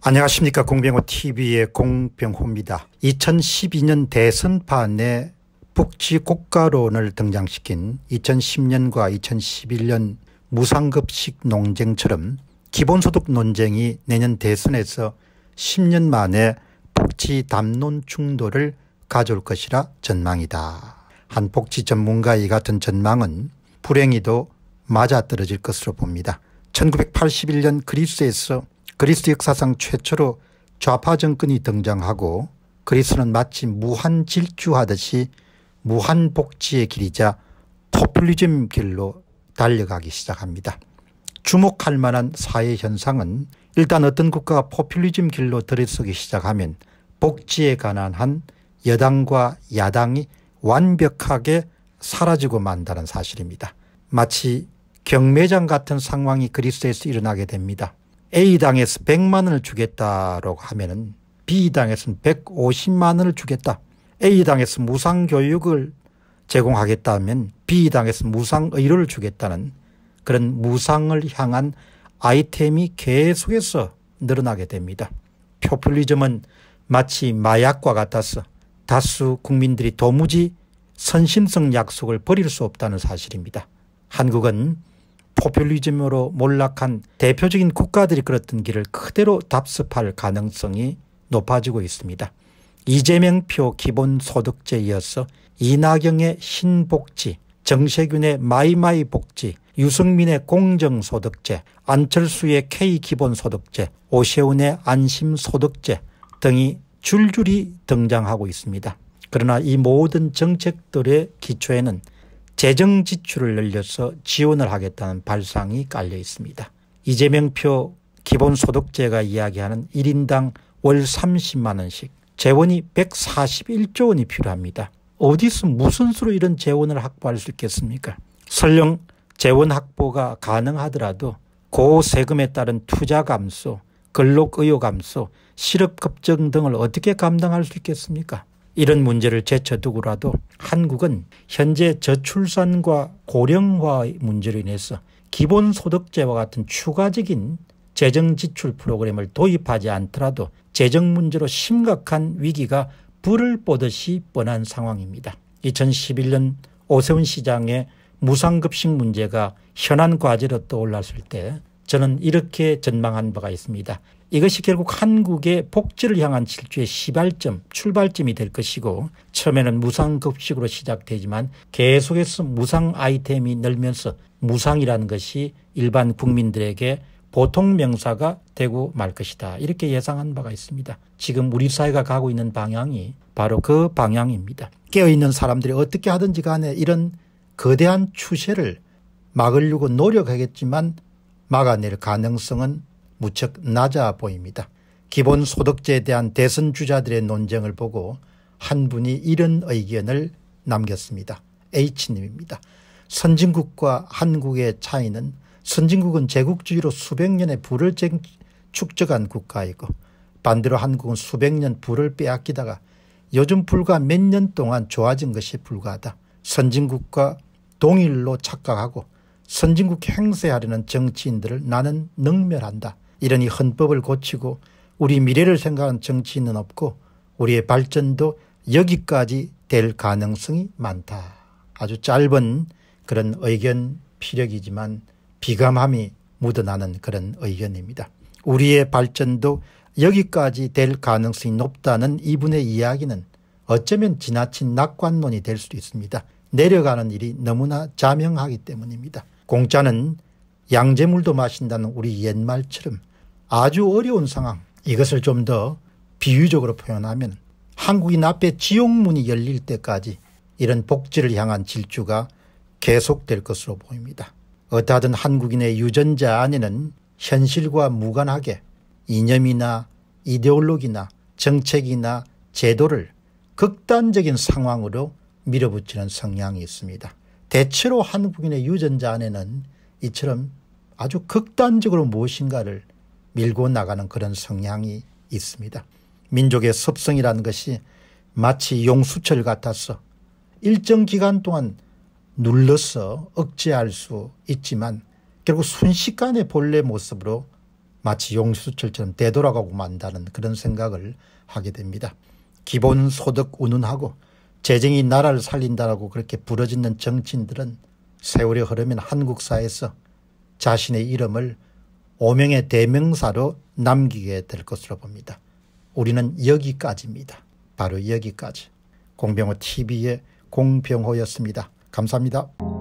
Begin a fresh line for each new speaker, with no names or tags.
안녕하십니까 공병호 tv의 공병호입니다. 2012년 대선판에 복지 국가론을 등장시킨 2010년과 2011년 무상급식 논쟁처럼 기본소득 논쟁이 내년 대선에서 10년 만에 복지 담론 충돌을 가져올 것이라 전망이다. 한 복지 전문가의 같은 전망은 불행히도 맞아떨어질 것으로 봅니다. 1981년 그리스에서 그리스 역사상 최초로 좌파 정권이 등장하고 그리스는 마치 무한 질주하듯이 무한 복지의 길이자 포퓰리즘 길로 달려가기 시작합니다. 주목할 만한 사회 현상은 일단 어떤 국가가 포퓰리즘 길로 들이서기 시작하면 복지에 관한 한 여당과 야당이 완벽하게 사라지고 만다는 사실입니다. 마치 경매장 같은 상황이 그리스에서 일어나게 됩니다. A당에서 100만 원을 주겠다라고 하면은 B당에서는 150만 원을 주겠다. A당에서 무상 교육을 제공하겠다 하면 B당에서 무상 의료를 주겠다는 그런 무상을 향한 아이템이 계속해서 늘어나게 됩니다. 포퓰리즘은 마치 마약과 같아서 다수 국민들이 도무지 선심성 약속을 버릴 수 없다는 사실입니다. 한국은 포퓰리즘으로 몰락한 대표적인 국가들이 걸었던 길을 그대로 답습할 가능성이 높아지고 있습니다. 이재명 표 기본소득제 이어서 이낙연의 신복지, 정세균의 마이마이 복지, 유승민의 공정소득제, 안철수의 K기본소득제, 오세훈의 안심소득제 등이 줄줄이 등장하고 있습니다. 그러나 이 모든 정책들의 기초에는 재정 지출을 늘려서 지원을 하겠다는 발상이 깔려 있습니다. 이재명표 기본소득제가 이야기하는 1인당 월 30만 원씩 재원이 141조 원이 필요합니다. 어디서 무슨 수로 이런 재원을 확보할 수 있겠습니까? 설령 재원 확보가 가능하더라도 고세금에 따른 투자 감소, 근록 의료 감소, 실업 급증 등을 어떻게 감당할 수 있겠습니까? 이런 문제를 제쳐두고라도 한국은 현재 저출산과 고령화 문제로 인해서 기본소득제와 같은 추가적인 재정 지출 프로그램을 도입하지 않더라도 재정 문제로 심각한 위기가 불을 보듯이 뻔한 상황입니다. 2011년 오세훈 시장의 무상급식 문제가 현안 과제로 떠올랐을 때 저는 이렇게 전망한 바가 있습니다. 이것이 결국 한국의 복지를 향한 질주의 시발점, 출발점이 될 것이고 처음에는 무상급식으로 시작되지만 계속해서 무상 아이템이 늘면서 무상이라는 것이 일반 국민들에게 보통 명사가 되고 말 것이다. 이렇게 예상한 바가 있습니다. 지금 우리 사회가 가고 있는 방향이 바로 그 방향입니다. 깨어있는 사람들이 어떻게 하든지 간에 이런 거대한 추세를 막으려고 노력하겠지만 막아낼 가능성은 무척 낮아 보입니다. 기본소득제에 대한 대선 주자들의 논쟁을 보고 한 분이 이런 의견을 남겼습니다. H님입니다. 선진국과 한국의 차이는 선진국은 제국주의로 수백 년의 부를 축적한 국가이고 반대로 한국은 수백 년 부를 빼앗기다가 요즘 불과 몇 년 동안 좋아진 것이 불가하다. 선진국과 동일로 착각하고 선진국 행세하려는 정치인들을 나는 능멸한다. 이러니 헌법을 고치고 우리 미래를 생각하는 정치인은 없고 우리의 발전도 여기까지 될 가능성이 많다. 아주 짧은 그런 의견 피력이지만 비감함이 묻어나는 그런 의견입니다. 우리의 발전도 여기까지 될 가능성이 높다는 이분의 이야기는 어쩌면 지나친 낙관론이 될 수도 있습니다. 내려가는 일이 너무나 자명하기 때문입니다. 공짜는 양재물도 마신다는 우리 옛말처럼 아주 어려운 상황 이것을 좀 더 비유적으로 표현하면 한국인 앞에 지옥문이 열릴 때까지 이런 복지를 향한 질주가 계속될 것으로 보입니다. 어떠하든 한국인의 유전자 안에는 현실과 무관하게 이념이나 이데올로기나 정책이나 제도를 극단적인 상황으로 밀어붙이는 성향이 있습니다. 대체로 한국인의 유전자 안에는 이처럼 아주 극단적으로 무엇인가를 밀고 나가는 그런 성향이 있습니다. 민족의 습성이라는 것이 마치 용수철 같아서 일정 기간 동안 눌러서 억제할 수 있지만 결국 순식간에 본래 모습으로 마치 용수철처럼 되돌아가고 만다는 그런 생각을 하게 됩니다. 기본소득 운운하고 재정이 나라를 살린다라고 그렇게 부러짓는 정치인들은 세월이 흐르면 한국사에서 자신의 이름을 오명의 대명사로 남기게 될 것으로 봅니다. 우리는 여기까지입니다. 바로 여기까지. 공병호 TV의 공병호였습니다. 감사합니다.